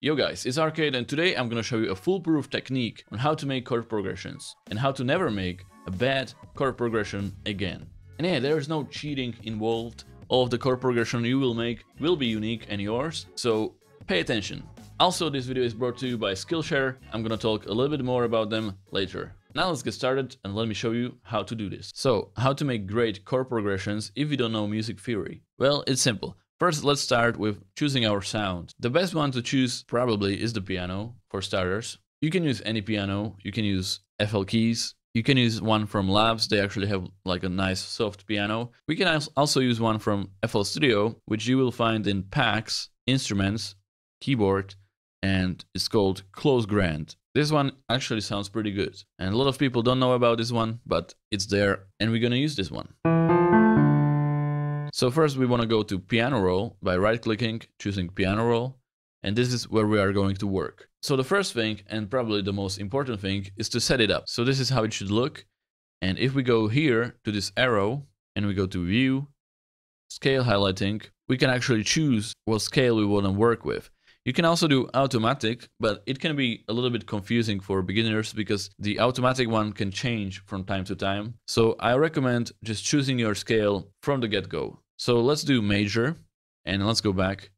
Yo guys, it's Arcade and today I'm gonna show you a foolproof technique on how to make chord progressions and how to never make a bad chord progression again. And yeah, there is no cheating involved. All of the chord progression you will make will be unique and yours, so pay attention. Also, this video is brought to you by Skillshare. I'm gonna talk a little bit more about them later. Now let's get started and let me show you how to do this. So, how to make great chord progressions if you don't know music theory? Well, it's simple. First, let's start with choosing our sound. The best one to choose probably is the piano, for starters. You can use any piano, you can use FL keys, you can use one from Labs, they actually have like a nice soft piano. We can also use one from FL Studio, which you will find in packs, instruments, keyboard, and it's called Close Grand. This one actually sounds pretty good. And a lot of people don't know about this one, but it's there and we're gonna use this one. So first we want to go to piano roll by right clicking, choosing piano roll, and this is where we are going to work. So the first thing, and probably the most important thing, is to set it up. So this is how it should look. And if we go here to this arrow and we go to view, scale highlighting, we can actually choose what scale we want to work with. You can also do automatic, but it can be a little bit confusing for beginners because the automatic one can change from time to time. So I recommend just choosing your scale from the get-go. So let's do major and let's go back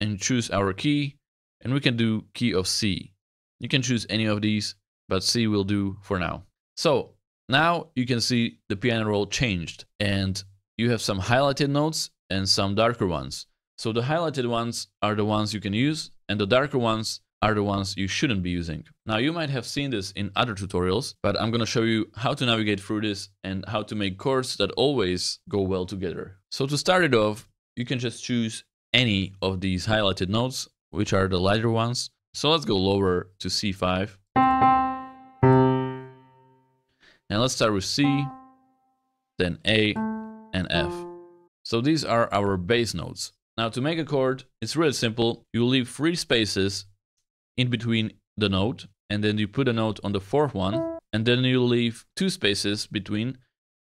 and choose our key and we can do key of C. You can choose any of these, but C will do for now. So now you can see the piano roll changed and you have some highlighted notes and some darker ones. So the highlighted ones are the ones you can use and the darker ones are the ones you shouldn't be using. Now you might have seen this in other tutorials, but I'm gonna show you how to navigate through this and how to make chords that always go well together. So to start it off, you can just choose any of these highlighted notes, which are the lighter ones. So let's go lower to C5. And let's start with C, then A and F. So these are our bass notes. Now to make a chord, it's really simple. You leave three spaces in between the note, and then you put a note on the fourth one, and then you leave two spaces between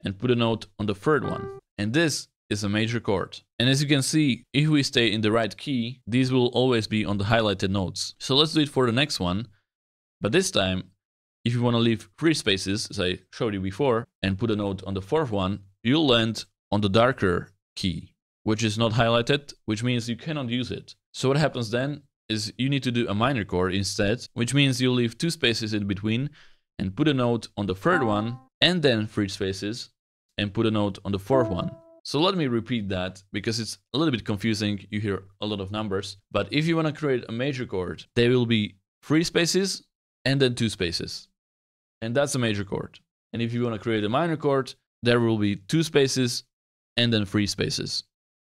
and put a note on the third one. And this is a major chord. And as you can see, if we stay in the right key, these will always be on the highlighted notes. So let's do it for the next one. But this time, if you want to leave three spaces, as I showed you before, and put a note on the fourth one, you'll land on the darker key which is not highlighted, which means you cannot use it. So what happens then is you need to do a minor chord instead, which means you leave two spaces in between and put a note on the third one and then three spaces and put a note on the fourth one. So let me repeat that because it's a little bit confusing. You hear a lot of numbers, but if you want to create a major chord, there will be three spaces and then two spaces. And that's a major chord. And if you want to create a minor chord, there will be two spaces and then three spaces.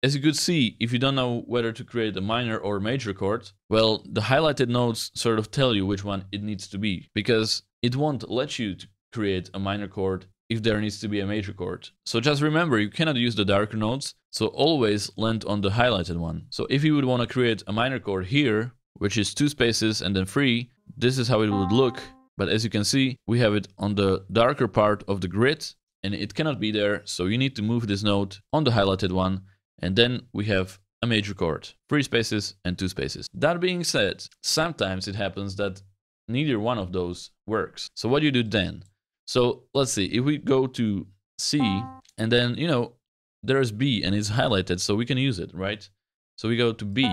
As you could see, if you don't know whether to create a minor or a major chord, well, the highlighted notes sort of tell you which one it needs to be, because it won't let you to create a minor chord if there needs to be a major chord. So just remember, you cannot use the darker notes, so always land on the highlighted one. So if you would want to create a minor chord here, which is two spaces and then three, this is how it would look. But as you can see, we have it on the darker part of the grid, and it cannot be there, so you need to move this note on the highlighted one and then we have a major chord, three spaces and two spaces. That being said, sometimes it happens that neither one of those works. So what do you do then? So let's see, if we go to C and then, you know, there's B and it's highlighted, so we can use it, right? So we go to B.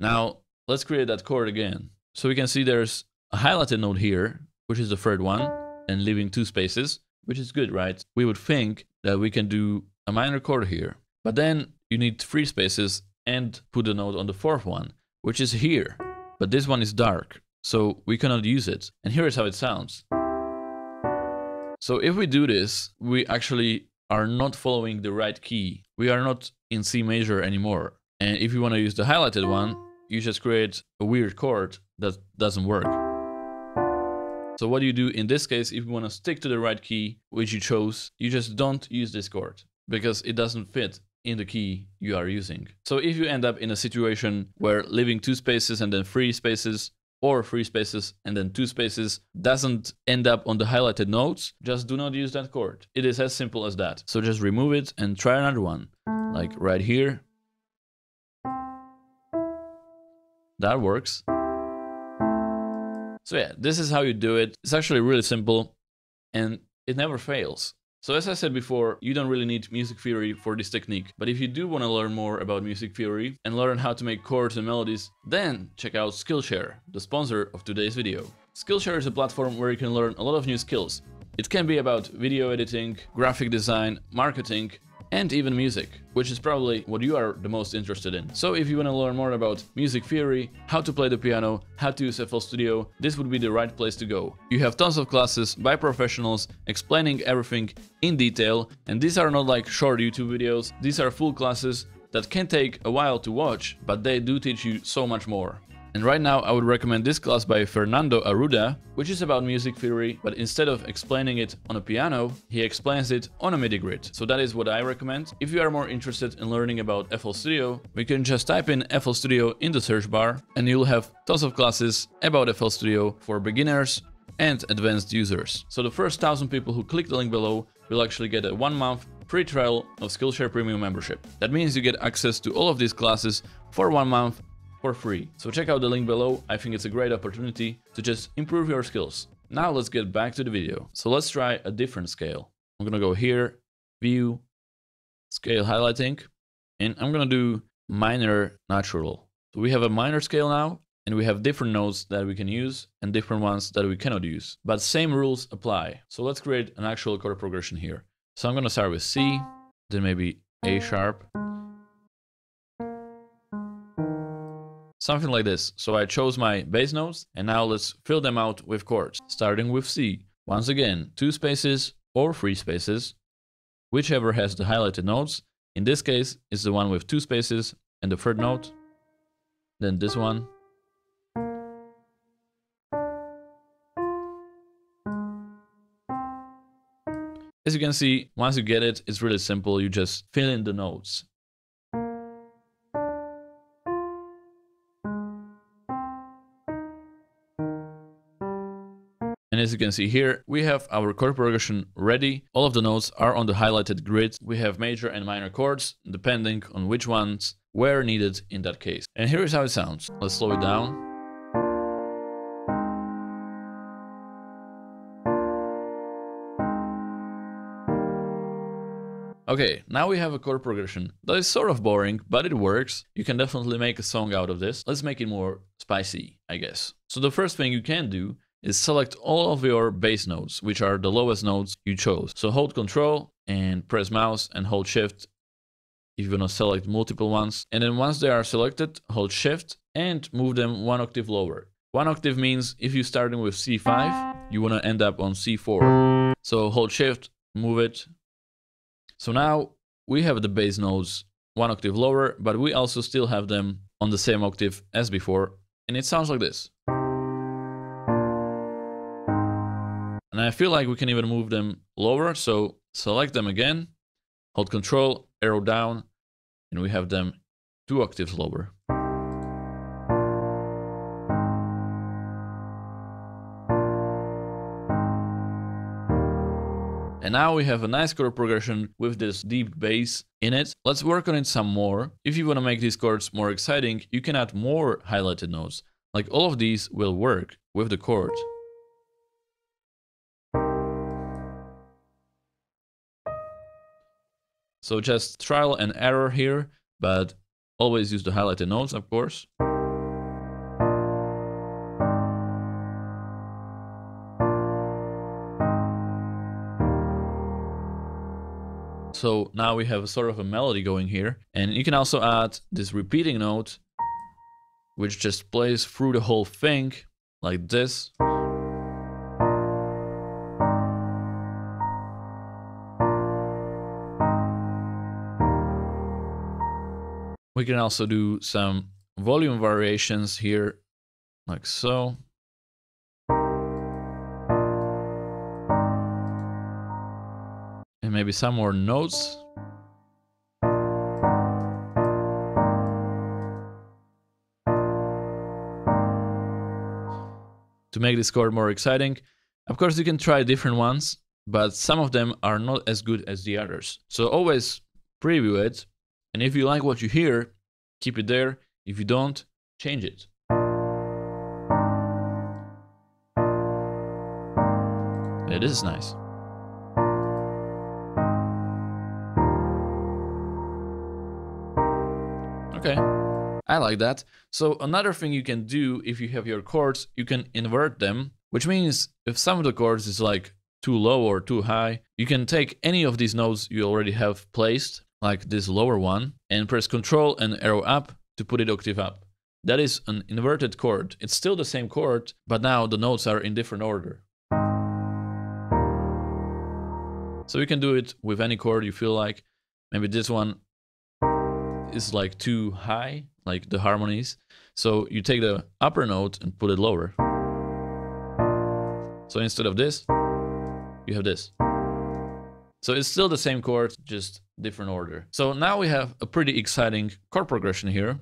Now let's create that chord again. So we can see there's a highlighted note here, which is the third one, and leaving two spaces, which is good, right? We would think that we can do a minor chord here. But then you need three spaces and put a note on the fourth one, which is here. But this one is dark, so we cannot use it. And here is how it sounds. So if we do this, we actually are not following the right key. We are not in C major anymore. And if you want to use the highlighted one, you just create a weird chord that doesn't work. So what do you do in this case if you want to stick to the right key, which you chose, you just don't use this chord because it doesn't fit in the key you are using. So if you end up in a situation where leaving two spaces and then three spaces or three spaces and then two spaces doesn't end up on the highlighted notes, just do not use that chord. It is as simple as that. So just remove it and try another one, like right here. That works. So yeah, this is how you do it. It's actually really simple and it never fails. So as I said before, you don't really need music theory for this technique, but if you do want to learn more about music theory and learn how to make chords and melodies, then check out Skillshare, the sponsor of today's video. Skillshare is a platform where you can learn a lot of new skills. It can be about video editing, graphic design, marketing, and even music, which is probably what you are the most interested in. So if you want to learn more about music theory, how to play the piano, how to use FL Studio, this would be the right place to go. You have tons of classes by professionals explaining everything in detail, and these are not like short YouTube videos, these are full classes that can take a while to watch, but they do teach you so much more. And right now I would recommend this class by Fernando Arruda, which is about music theory, but instead of explaining it on a piano, he explains it on a MIDI grid. So that is what I recommend. If you are more interested in learning about FL Studio, we can just type in FL Studio in the search bar and you'll have tons of classes about FL Studio for beginners and advanced users. So the first 1000 people who click the link below will actually get a one month free trial of Skillshare Premium membership. That means you get access to all of these classes for one month for free. So check out the link below, I think it's a great opportunity to just improve your skills. Now let's get back to the video. So let's try a different scale. I'm gonna go here, view, scale highlighting, and I'm gonna do minor natural. So we have a minor scale now, and we have different notes that we can use and different ones that we cannot use. But same rules apply. So let's create an actual chord progression here. So I'm gonna start with C, then maybe A sharp, Something like this. So I chose my bass notes and now let's fill them out with chords, starting with C. Once again, two spaces or three spaces, whichever has the highlighted notes. In this case, it's the one with two spaces and the third note, then this one. As you can see, once you get it, it's really simple. You just fill in the notes. As you can see here, we have our chord progression ready. All of the notes are on the highlighted grid. We have major and minor chords, depending on which ones were needed in that case. And here is how it sounds. Let's slow it down. Okay, now we have a chord progression that is sort of boring, but it works. You can definitely make a song out of this. Let's make it more spicy, I guess. So the first thing you can do is select all of your bass notes, which are the lowest notes you chose. So hold Control and press mouse and hold Shift if you want to select multiple ones. And then once they are selected, hold Shift and move them one octave lower. One octave means if you're starting with C5, you want to end up on C4. So hold Shift, move it. So now we have the bass notes one octave lower, but we also still have them on the same octave as before. And it sounds like this. And I feel like we can even move them lower. So select them again, hold control, arrow down, and we have them two octaves lower. And now we have a nice chord progression with this deep bass in it. Let's work on it some more. If you want to make these chords more exciting, you can add more highlighted notes. Like all of these will work with the chord. So just trial and error here, but always use the highlighted notes, of course. So now we have a sort of a melody going here. And you can also add this repeating note, which just plays through the whole thing like this. We can also do some volume variations here, like so. And maybe some more notes. To make this chord more exciting. Of course, you can try different ones, but some of them are not as good as the others. So always preview it and if you like what you hear, keep it there. If you don't, change it. This is nice. Okay, I like that. So another thing you can do if you have your chords, you can invert them, which means if some of the chords is like too low or too high, you can take any of these notes you already have placed, like this lower one, and press Control and arrow up to put it octave up. That is an inverted chord. It's still the same chord, but now the notes are in different order. So you can do it with any chord you feel like. Maybe this one is like too high, like the harmonies. So you take the upper note and put it lower. So instead of this, you have this. So it's still the same chord, just different order. So now we have a pretty exciting chord progression here.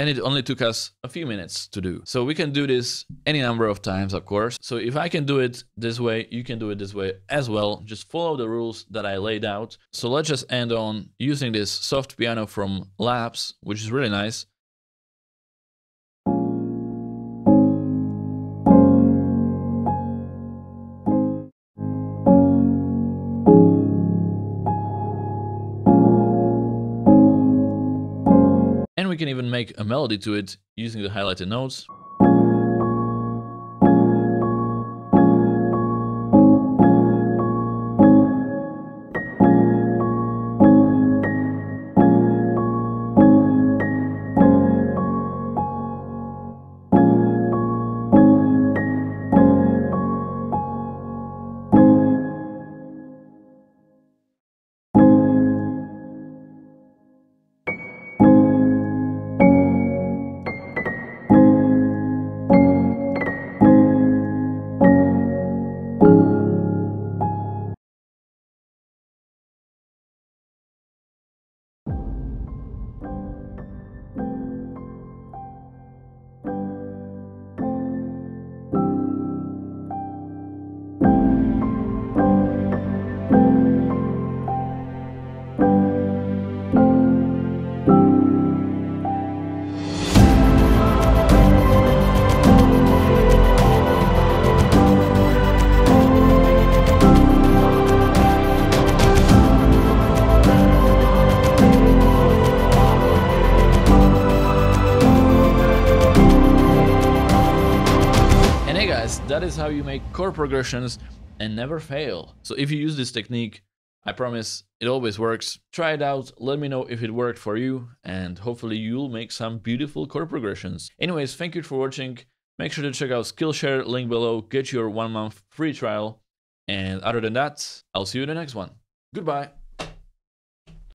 and it only took us a few minutes to do. So we can do this any number of times, of course. So if I can do it this way, you can do it this way as well. Just follow the rules that I laid out. So let's just end on using this soft piano from Labs, which is really nice. Even make a melody to it using the highlighted notes. Guys, that is how you make chord progressions and never fail. So if you use this technique, I promise it always works. Try it out, let me know if it worked for you, and hopefully you'll make some beautiful chord progressions. Anyways, thank you for watching. Make sure to check out Skillshare, link below, get your one month free trial. And other than that, I'll see you in the next one. Goodbye.